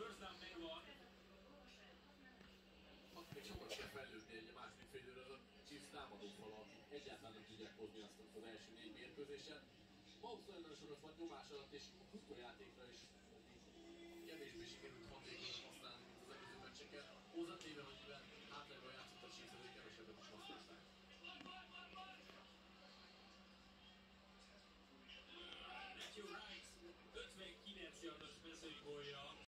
First down megvan. Ott még sokat kell fejlődni egy második fél időre, a Chiefs támadó fal, egyáltalán nem tudják hozni azt az első négy mérkőzésen. Mahomes nagyon-nagyon sokat volt nyomás alatt, és futójátékra is